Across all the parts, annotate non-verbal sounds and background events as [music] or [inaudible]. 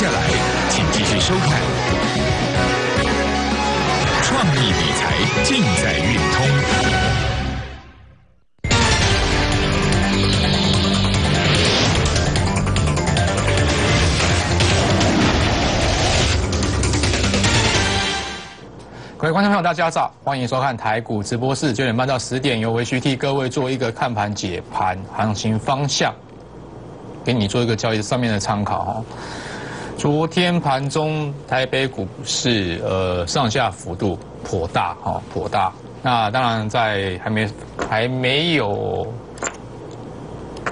接下来，请继续收看《创意理财尽在运通》。各位观众朋友，大家早，欢迎收看台股直播室，九点半到十点，由维旭替各位做一个看盘解盘行情方向，给你做一个交易上面的参考哈。昨天盘中台北股市呃上下幅度颇大哈，颇大。那当然在还没还没有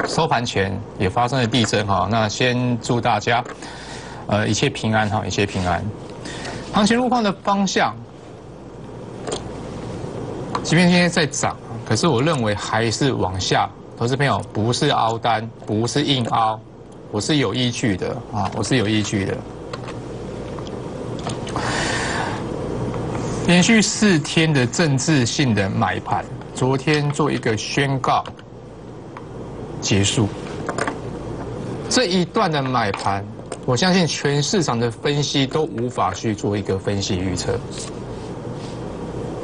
收盘前也发生了地震哈。那先祝大家呃一切平安哈，一切平安。行情路况的方向。即便今天在涨，可是我认为还是往下。投资朋友不是凹单，不是硬凹，我是有依据的啊，我是有依据的。连续四天的政治性的买盘，昨天做一个宣告结束。这一段的买盘，我相信全市场的分析都无法去做一个分析预测。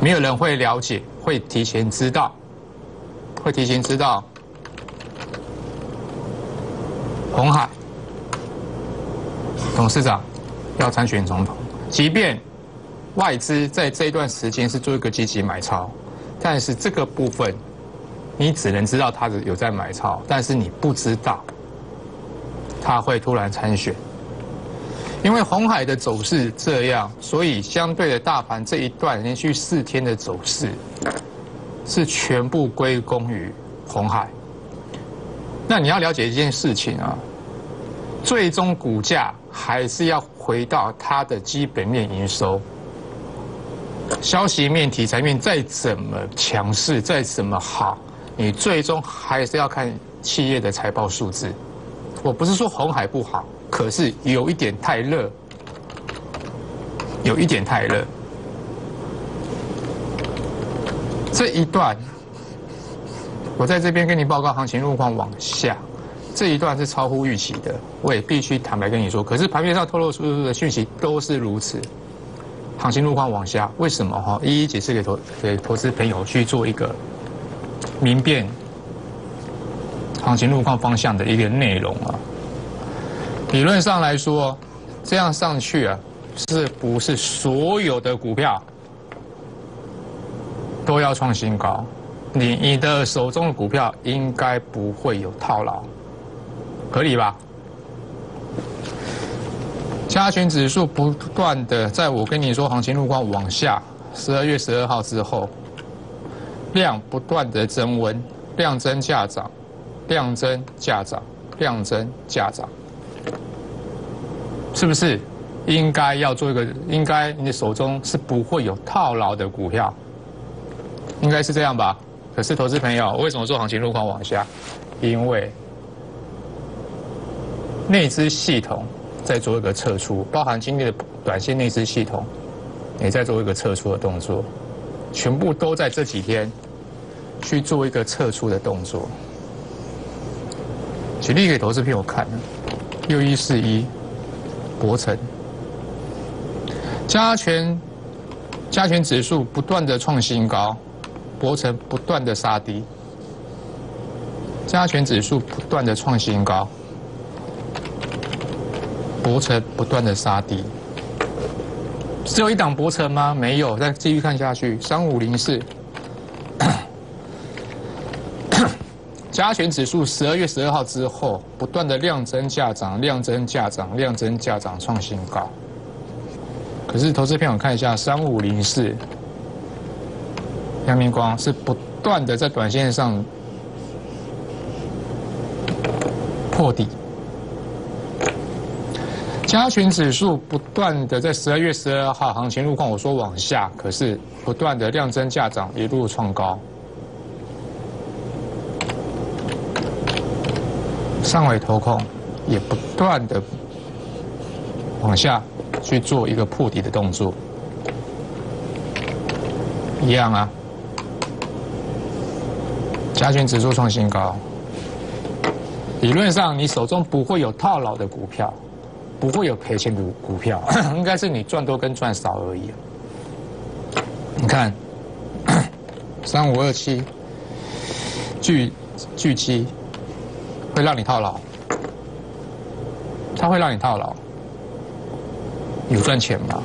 没有人会了解，会提前知道，会提前知道。红海董事长要参选总统，即便外资在这一段时间是做一个积极买超，但是这个部分你只能知道他是有在买超，但是你不知道他会突然参选。因为红海的走势这样，所以相对的大盘这一段连续四天的走势，是全部归功于红海。那你要了解一件事情啊，最终股价还是要回到它的基本面营收。消息面、题材面再怎么强势，再怎么好，你最终还是要看企业的财报数字。我不是说红海不好。可是有一点太热，有一点太热。这一段，我在这边跟你报告行情路况往下，这一段是超乎预期的，我也必须坦白跟你说。可是盘面上透露出的讯息都是如此，行情路况往下，为什么哈？一一解释给投给投资朋友去做一个明辨行情路况方向的一个内容啊。理论上来说，这样上去啊，是不是所有的股票都要创新高？你你的手中的股票应该不会有套牢，合理吧？加权指数不断的在我跟你说行情路况往下，十二月十二号之后，量不断的增温，量增价涨，量增价涨，量增价涨。是不是应该要做一个？应该你手中是不会有套牢的股票，应该是这样吧？可是投资朋友，为什么做行情路况往下？因为内资系统在做一个撤出，包含今天的短线内资系统也在做一个撤出的动作，全部都在这几天去做一个撤出的动作。举例给投资朋友看，六一四一。博成，加权加权指数不断的创新高，博成不断的杀低，加权指数不断的创新高，博成不断的杀低，只有一档博成吗？没有，再继续看下去，三五零四。[coughs] 加权指数十二月十二号之后，不断的量增价涨，量增价涨，量增价涨，创新高。可是投资片，我看一下三五零四，阳明光是不断的在短线上破底。加权指数不断的在十二月十二号行情路况，我说往下，可是不断的量增价涨，一路创高。上尾投控也不断的往下去做一个破底的动作，一样啊。加权指数创新高，理论上你手中不会有套牢的股票，不会有赔钱的股票，[coughs] 应该是你赚多跟赚少而已。你看，三五二七，巨巨基会让你套牢，它会让你套牢，有赚钱吗？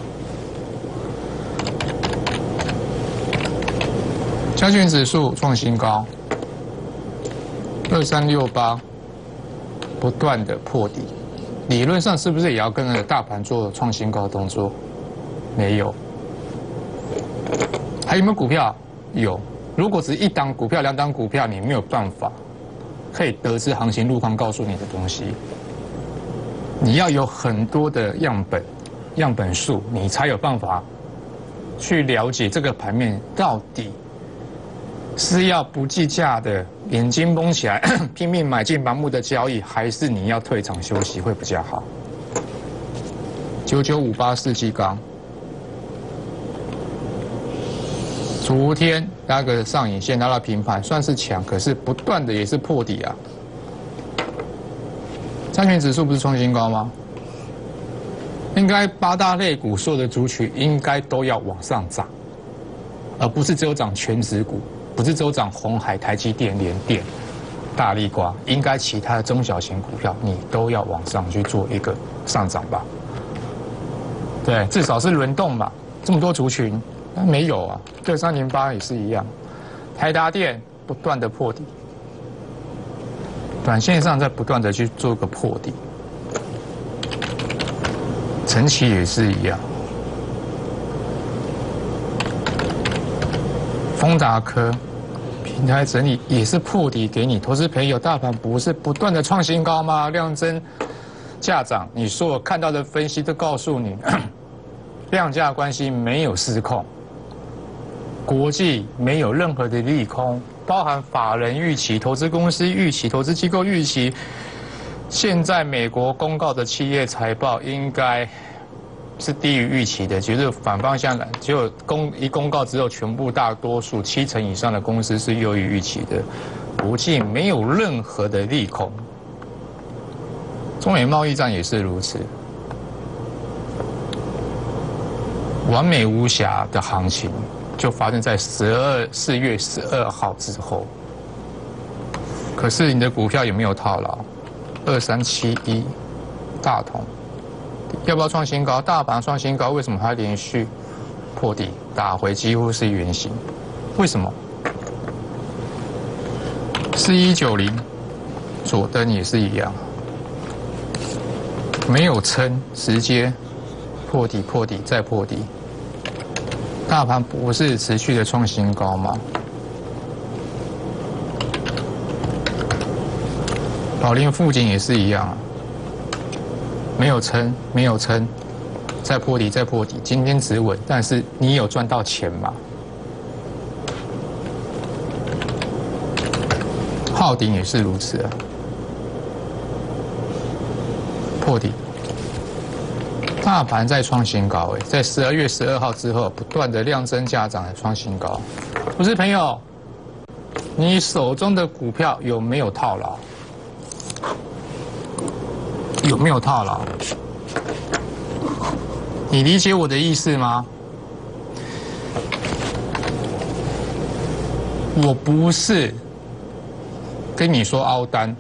加权指数创新高，二三六八，不断的破底，理论上是不是也要跟着大盘做创新高动作？没有，还有没有股票？有。如果只一档股票、两档股票，你没有办法可以得知行情路况告诉你的东西，你要有很多的样本、样本数，你才有办法去了解这个盘面到底。是要不计价的眼睛蒙起来 [coughs] 拼命买进盲目的交易，还是你要退场休息会比较好？九九五八四七钢，昨天拉个上影线拉到平盘，算是强，可是不断的也是破底啊。加权指数不是创新高吗？应该八大类股所有的族群应该都要往上涨，而不是只有涨全指股。不是州长红海、台积电、联电、大力瓜，应该其他的中小型股票你都要往上去做一个上涨吧？对，至少是轮动吧。这么多族群，那没有啊。对，三零八也是一样，台达电不断的破底，短线上在不断的去做个破底，晨起也是一样。丰达科平台整理也是破底给你，投资朋友，大盘不是不断的创新高吗？量增价涨，你说我看到的分析都告诉你，[coughs] 量价关系没有失控，国际没有任何的利空，包含法人预期、投资公司预期、投资机构预期，现在美国公告的企业财报应该。是低于预期的，其实反方向的。只有公一公告之后，全部大多数七成以上的公司是优于预期的，国际没有任何的利空。中美贸易战也是如此，完美无瑕的行情就发生在十二四月十二号之后。可是你的股票有没有套牢？二三七一大同。要不要创新高？大盘创新高，为什么它连续破底打回几乎是圆形？为什么？四一九零左灯也是一样，没有撑，直接破底破底再破底。大盘不是持续的创新高吗？宝林附近也是一样啊。没有撑，没有撑，再破底，再破底，今天止稳，但是你有赚到钱吗？昊鼎也是如此啊，破底，大盘在创新高哎，在十二月十二号之后，不断的量增价涨，创新高。不是朋友，你手中的股票有没有套牢？有没有套牢？你理解我的意思吗？我不是跟你说凹单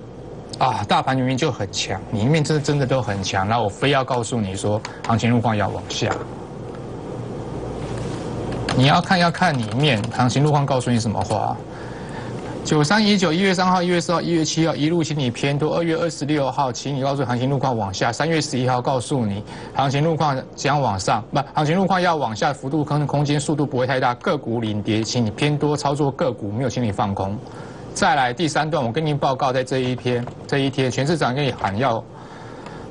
啊，大盘明明就很强，里面真的真的都很强，然后我非要告诉你说行情路况要往下。你要看要看里面行情路况告诉你什么话？九三一九一月三号、一月四号、一月七号一路请你偏多，二月二十六号请你告诉行情路况往下，三月十一号告诉你行情路况将往上，不，行情路况要往下，幅度可能空间速度不会太大，个股领跌，请你偏多操作个股，没有请你放空。再来第三段，我跟您报告，在这一天这一天，全市场跟你喊要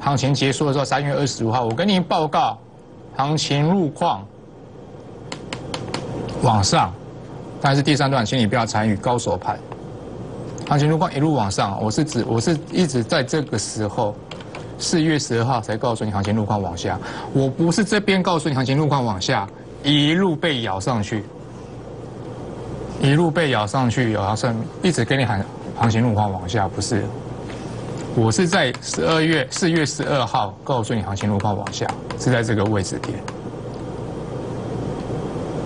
行情结束的时候，三月二十五号，我跟您报告行情路况往上。但是第三段，请你不要参与高手盘。行情如果一路往上，我是指我是一直在这个时候，四月十二号才告诉你行情路况往下。我不是这边告诉你行情路况往下，一路被咬上去，一路被咬上去，咬上一直跟你喊行情路况往下，不是。我是在十二月四月十二号告诉你行情路况往下，是在这个位置点，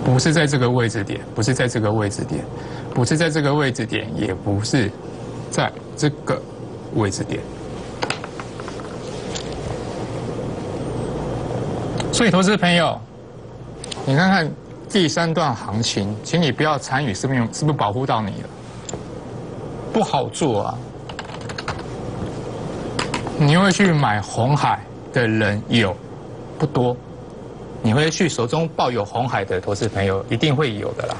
不是在这个位置点，不是在这个位置点，不是在这个位置点，也不是在这个位置点。所以，投资朋友，你看看第三段行情，请你不要参与，是不是是不是保护到你了？不好做啊！你会去买红海的人有不多，你会去手中抱有红海的投资朋友一定会有的啦，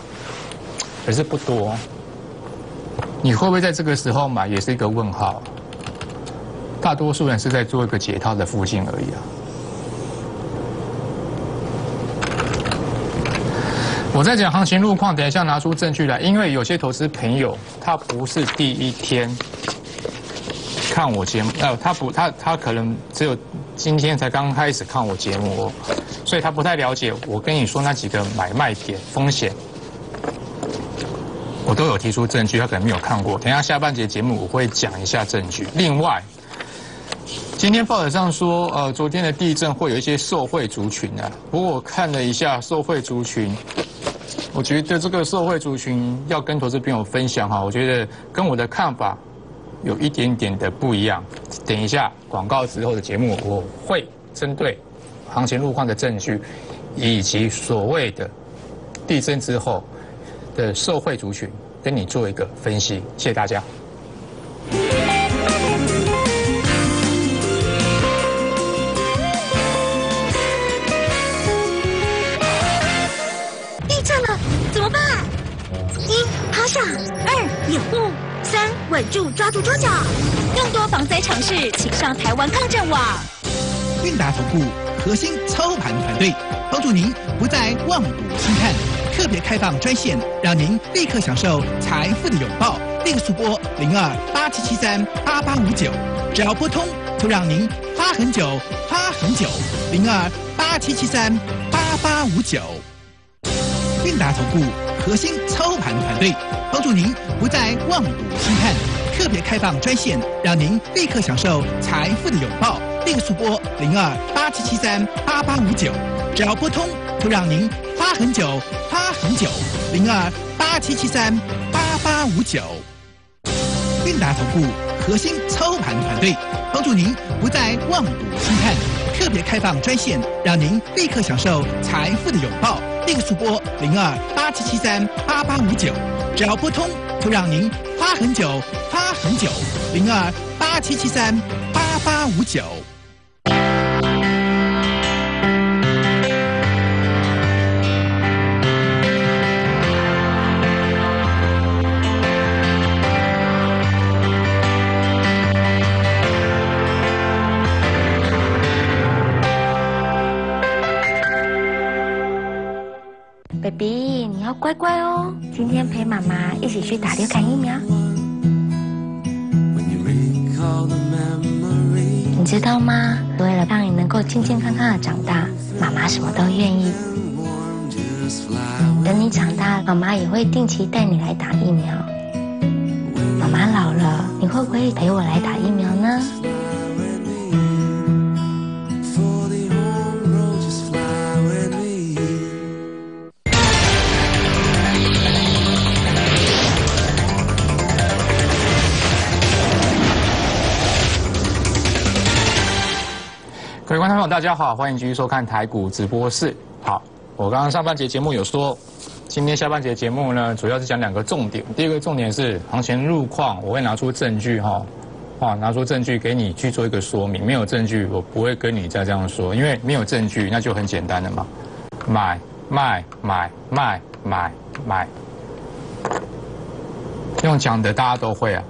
可是不多。你会不会在这个时候买，也是一个问号。大多数人是在做一个解套的附近而已啊。我在讲行情路况，等一下拿出证据来，因为有些投资朋友他不是第一天看我节目，呃，他不，他他可能只有今天才刚开始看我节目，所以他不太了解我跟你说那几个买卖点风险，我都有提出证据，他可能没有看过。等下下半节节目我会讲一下证据。另外，今天报纸上说，呃，昨天的地震会有一些受贿族群啊，不过我看了一下受贿族群。我觉得这个社会族群要跟投资朋友分享哈，我觉得跟我的看法有一点点的不一样。等一下广告之后的节目，我会针对行情路况的证据，以及所谓的地震之后的社会族群，跟你做一个分析。谢谢大家。地震了怎么办？一趴下二掩护，三稳住抓住桌角，更多防灾常识，请上台湾抗震网。韵达投顾核心操盘团队，帮助您不再望赌兴叹，特别开放专线，让您立刻享受财富的拥抱。立刻速拨零二八七七三八八五九，只要拨通，就让您发很久，发很久。零二八七七三八八五九，韵达投顾。核心操盘团队帮助您不再望赌兴叹，特别开放专线，让您立刻享受财富的拥抱。立刻速拨零二八七七三八八五九，只要拨通，就让您发很久，发很久。零二八七七三八八五九，韵达投顾核心操盘团队帮助您不再望赌兴叹，特别开放专线，让您立刻享受财富的拥抱。立刻速拨零二八七七三八八五九，只要拨通，就让您发很久，发很久。零二八七七三八八五九。要乖乖哦，今天陪妈妈一起去打流感疫苗。你知道吗？为了让你能够健健康康的长大，妈妈什么都愿意。等你长大，妈妈也会定期带你来打疫苗。妈妈老了，你会不会陪我来打疫苗呢？观众朋友，大家好，欢迎继续收看台股直播室。好，我刚刚上半节节目有说，今天下半节节目呢，主要是讲两个重点。第一个重点是行情路况，我会拿出证据哈，啊，拿出证据给你去做一个说明。没有证据，我不会跟你再这样说，因为没有证据，那就很简单的嘛，买卖买卖买买，用讲的大家都会啊，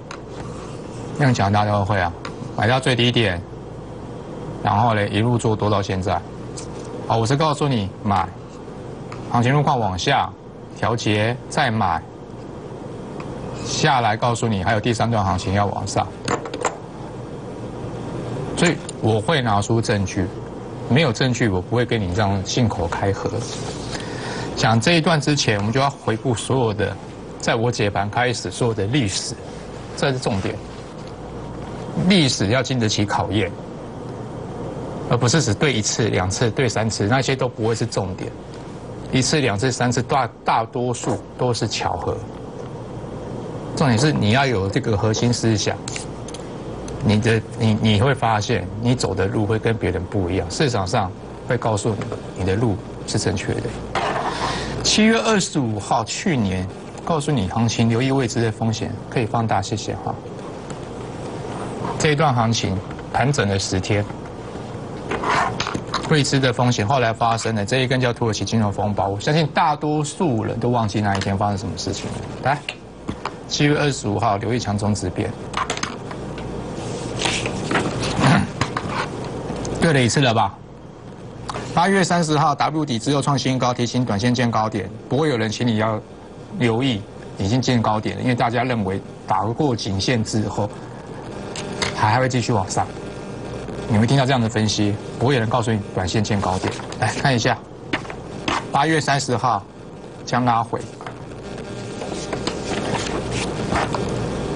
用讲大家都会啊，买到最低点。然后呢，一路做多到现在，好，我是告诉你买，行情路况往下调节再买，下来告诉你还有第三段行情要往上，所以我会拿出证据，没有证据我不会跟你这样信口开河。讲这一段之前，我们就要回顾所有的，在我解盘开始所有的历史，这是重点。历史要经得起考验，而不是只对一次、两次、对三次，那些都不会是重点。一次、两次、三次，大大多数都是巧合。重点是你要有这个核心思想，你的你你会发现，你走的路会跟别人不一样。市场上会告诉你，你的路是正确的。七月二十五号，去年告诉你行情留意未知的风险，可以放大，谢谢哈。这一段行情盘整了十天，未知的风险后来发生了，这一根叫土耳其金融风暴，我相信大多数人都忘记那一天发生什么事情了。来，七月二十五号，留意强中止变，对了一次了吧？八月三十号，W 底之后创新高，提醒短线见高点，不会有人请你要留意已经见高点了，因为大家认为打过颈线之后。还还会继续往上，你会听到这样的分析，不会有人告诉你短线见高点。来看一下，八月三十号将拉回，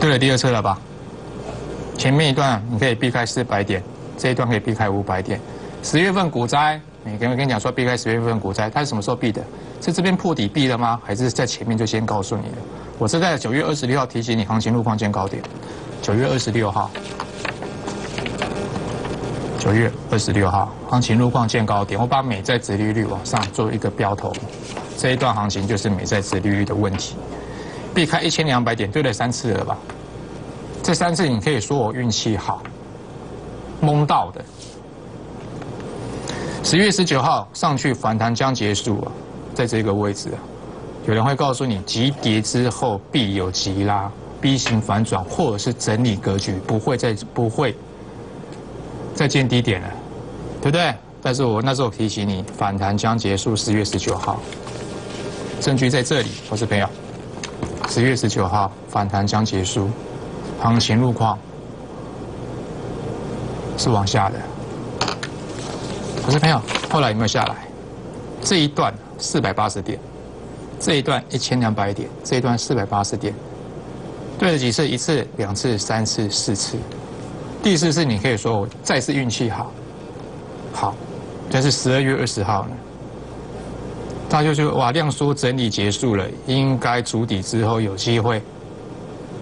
对了第二次了吧？前面一段你可以避开四百点，这一段可以避开五百点。十月份股灾，你跟我跟你讲说避开十月份股灾，它是什么时候避的？是这边破底避了吗？还是在前面就先告诉你了？我是在九月二十六号提醒你行情路况见高点，九月二十六号。九月二十六号，行情路况见高点，我把美债殖利率往上做一个标头，这一段行情就是美债殖利率的问题，避开一千两百点，对了三次了吧？这三次你可以说我运气好，蒙到的。十月十九号上去反弹将结束啊，在这个位置啊，有人会告诉你急跌之后必有急拉，B 型反转或者是整理格局，不会再不会。再见低点了，对不对？但是我那时候提醒你，反弹将结束十月十九号，证据在这里，我是朋友。十月十九号反弹将结束，行情路况是往下的，我是朋友。后来有没有下来？这一段四百八十点，这一段一千两百点，这一段四百八十点，对了几次？一次、两次、三次、四次。第四是，你可以说我再次运气好，好，但是十二月二十号呢，大家就说哇，量缩整理结束了，应该筑底之后有机会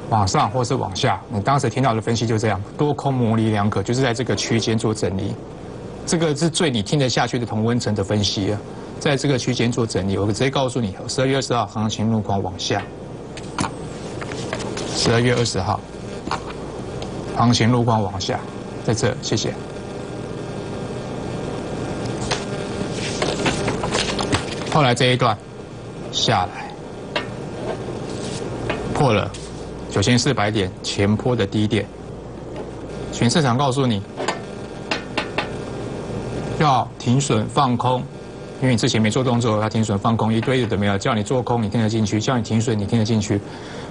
往上或是往下。你当时听到的分析就这样，多空模棱两可，就是在这个区间做整理，这个是最你听得下去的同温层的分析啊，在这个区间做整理，我直接告诉你，十二月二十号行情路况往下，十二月二十号。行情路况往下，在这，谢谢。后来这一段下来破了九千四百点前坡的低点，全市场告诉你要停损放空，因为你之前没做动作，要停损放空一堆的都没有？叫你做空你听得进去，叫你停损你听得进去。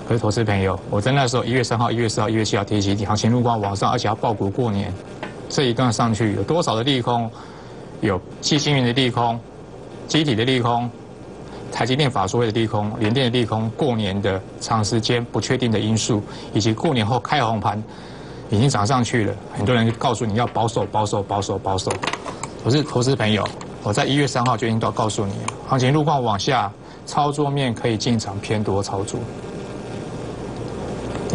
可是投资朋友，我在那时候一月三号、一月四号、一月七号提醒你，行情路况往上，而且要报股过年。这一段上去有多少的利空？有七星云的利空，集体的利空，台积电法说会的利空，联电的利空，过年的长时间不确定的因素，以及过年后开红盘已经涨上去了。很多人告诉你要保守、保守、保守、保守。我是投资朋友，我在一月三号就已经都告诉你，行情路况往下，操作面可以进场偏多操作。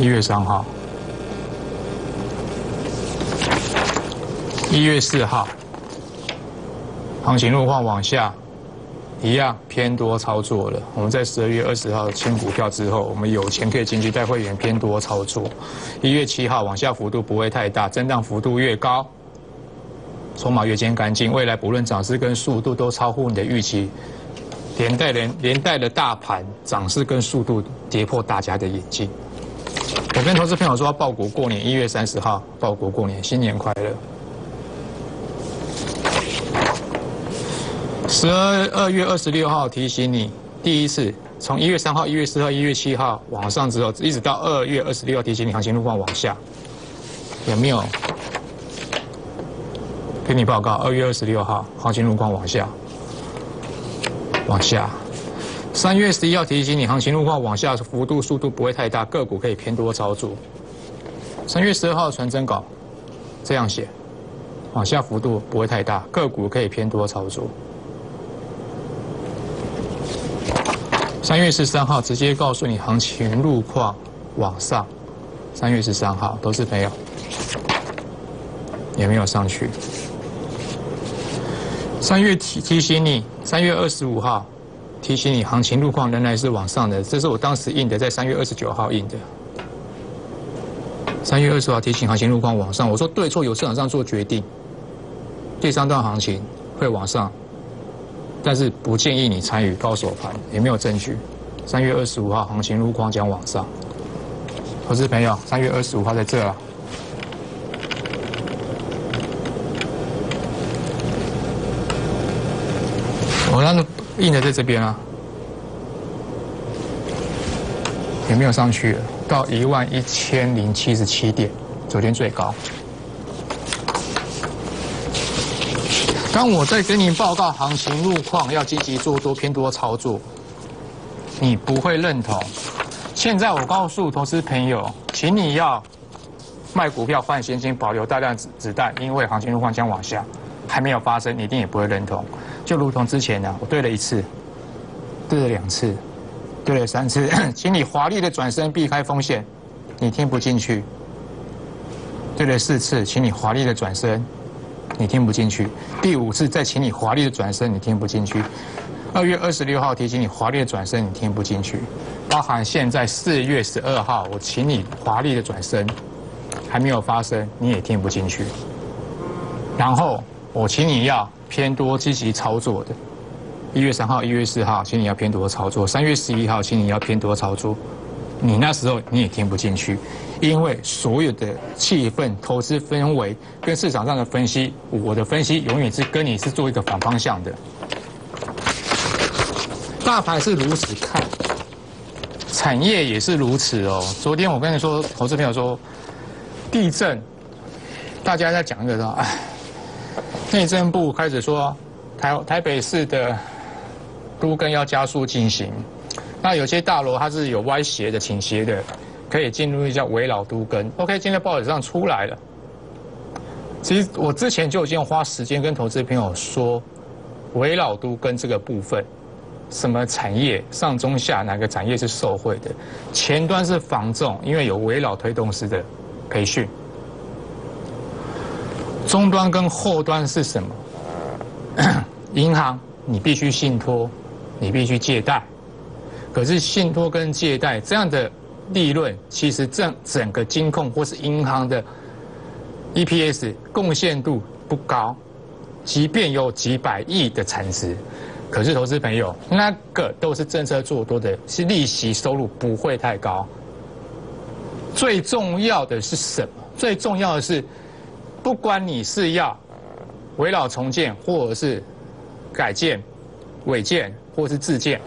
一月三号，一月四号，行情路况往下，一样偏多操作了。我们在十二月二十号清股票之后，我们有钱可以进去带会员偏多操作。一月七号往下幅度不会太大，震荡幅度越高，筹码越见干净。未来不论涨势跟速度都超乎你的预期，连带连连带的大盘涨势跟速度跌破大家的眼镜。我跟投资朋友说要报国过年，一月三十号报国过年，新年快乐。十二二月二十六号提醒你，第一次从一月三号、一月四号、一月七号往上之后，一直到二月二十六号提醒你行情路况往下，有没有？给你报告，二月二十六号行情路况往下，往下。三月十一号提醒你，行情路况往下幅度速度不会太大，个股可以偏多操作。三月十二号传真稿这样写，往下幅度不会太大，个股可以偏多操作。三月十三号直接告诉你行情路况往上，三月十三号都是朋友，也没有上去。三月提提醒你，三月二十五号提醒你行情路况仍然是往上的，这是我当时印的，在三月二十九号印的。三月二十号提醒行情路况往上，我说对错由市场上做决定，第三段行情会往上。但是不建议你参与高手盘，也没有证据。三月二十五号行情路况将往上，投资朋友，三月二十五号在这啊。我让印的在这边啊，也没有上去，到一万一千零七十七点，昨天最高。当我在跟你报告行情路况，要积极做多偏多操作，你不会认同。现在我告诉投资朋友，请你要卖股票换现金，保留大量子子弹，因为行情路况将往下，还没有发生，你一定也不会认同。就如同之前呢，我对了一次，对了两次，对了三次，[coughs] 请你华丽的转身避开风险，你听不进去。对了四次，请你华丽的转身。你听不进去，第五次再请你华丽的转身，你听不进去。二月二十六号提醒你华丽的转身，你听不进去。包含现在四月十二号，我请你华丽的转身，还没有发生，你也听不进去。然后我请你要偏多积极操作的，一月三号、一月四号，请你要偏多操作；三月十一号，请你要偏多操作。你那时候你也听不进去，因为所有的气氛、投资氛围跟市场上的分析，我的分析永远是跟你是做一个反方向的。大盘是如此看，产业也是如此哦。昨天我跟你说，投资朋友说地震，大家在讲一个说，哎，内政部开始说台台北市的都更要加速进行。那有些大楼它是有歪斜的、倾斜的，可以进入一叫围老都根。OK，今天报纸上出来了。其实我之前就已经花时间跟投资朋友说，围老都根这个部分，什么产业上中下哪个产业是受惠的？前端是防重，因为有围老推动式的培训。终端跟后端是什么？[coughs] 银行你必须信托，你必须借贷。可是信托跟借贷这样的利润，其实整整个金控或是银行的 EPS 贡献度不高，即便有几百亿的产值，可是投资朋友那个都是政策做多的，是利息收入不会太高。最重要的是什么？最重要的是，不管你是要围绕重建，或者是改建、违建，或是自建。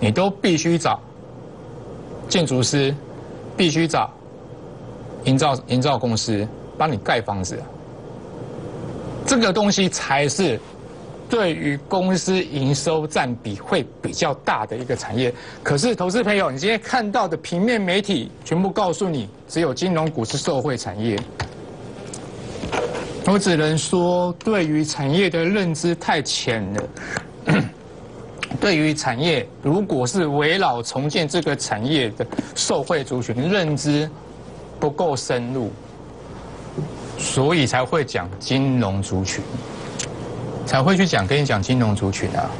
你都必须找建筑师，必须找营造营造公司帮你盖房子，这个东西才是对于公司营收占比会比较大的一个产业。可是，投资朋友，你今天看到的平面媒体全部告诉你，只有金融股是受惠产业。我只能说，对于产业的认知太浅了。[clears throat] 对于产业，如果是围绕重建这个产业的受惠族群认知不够深入，所以才会讲金融族群，才会去讲跟你讲金融族群啊。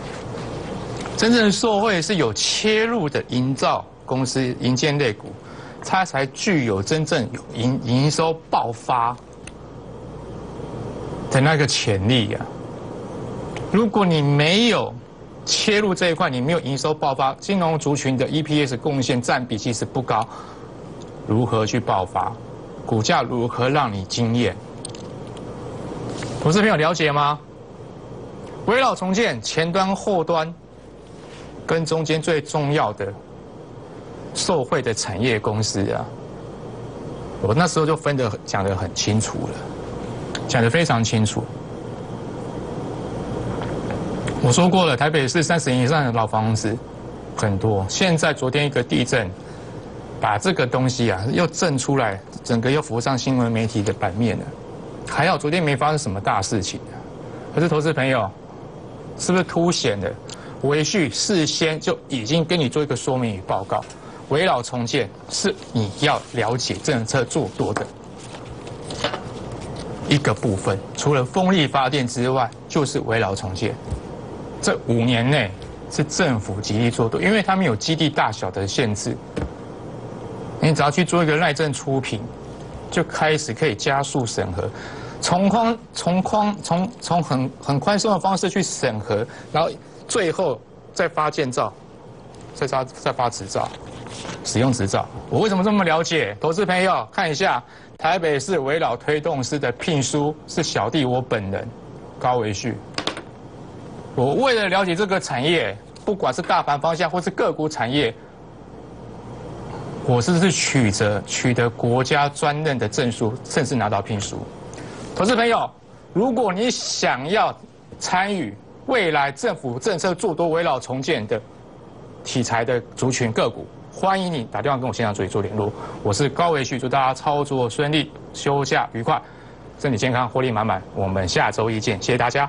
真正的受惠是有切入的营造公司、营建类股，它才具有真正有营营收爆发的那个潜力呀。如果你没有，切入这一块，你没有营收爆发，金融族群的 EPS 贡献占比其实不高，如何去爆发？股价如何让你惊艳？投资朋友了解吗？围绕重建前端、后端跟中间最重要的受惠的产业公司啊，我那时候就分得讲得很清楚了，讲得非常清楚。我说过了，台北市三十年以上的老房子很多。现在昨天一个地震，把这个东西啊又震出来，整个又浮上新闻媒体的版面了。还好昨天没发生什么大事情，可是投资朋友，是不是凸显了维旭事先就已经跟你做一个说明与报告？围绕重建是你要了解政策做多的一个部分，除了风力发电之外，就是围绕重建。这五年内是政府极力做多，因为他们有基地大小的限制。你只要去做一个耐震出品，就开始可以加速审核，从宽从宽从从很很宽松的方式去审核，然后最后再发建造，再发再发执照，使用执照。我为什么这么了解？投资朋友看一下台北市围绕推动师的聘书，是小弟我本人高维旭。我为了了解这个产业，不管是大盘方向或是个股产业。我是不是取得取得国家专任的证书，甚至拿到聘书。投资朋友，如果你想要参与未来政府政策做多围绕重建的题材的族群个股，欢迎你打电话跟我现场助理做联络。我是高维旭，祝大家操作顺利，休假愉快，身体健康，活力满满。我们下周一见，谢谢大家。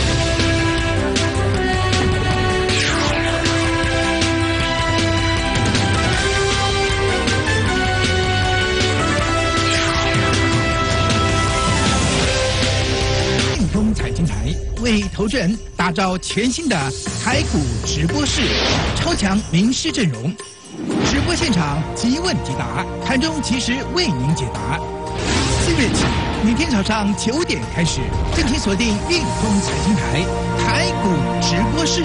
为投资人打造全新的台股直播室，超强名师阵容，直播现场即问即答，盘中及时为您解答。四月起，每天早上九点开始，敬请锁定运通财经台台股直播室。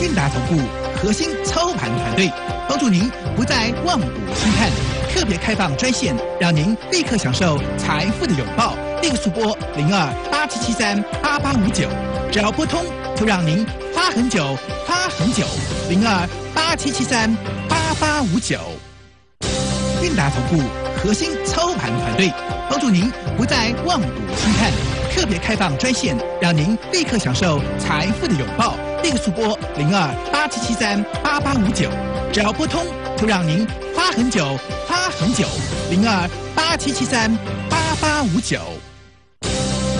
韵达投顾核心操盘团队，帮助您不再望股兴叹，特别开放专线，让您立刻享受财富的拥抱。立速拨零二八七七三八八五九，只要拨通，就让您发很久，发很久。零二八七七三八八五九，韵达投顾核心操盘团队，帮助您不再望股兴叹，特别开放专线，让您立刻享受财富的拥抱。立速拨零二八七七三八八五九，只要拨通，就让您发很久，发很久。零二八七七三八八五九。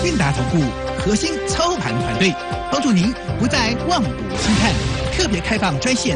韵达总部核心操盘团队，帮助您不再望股兴叹，特别开放专线。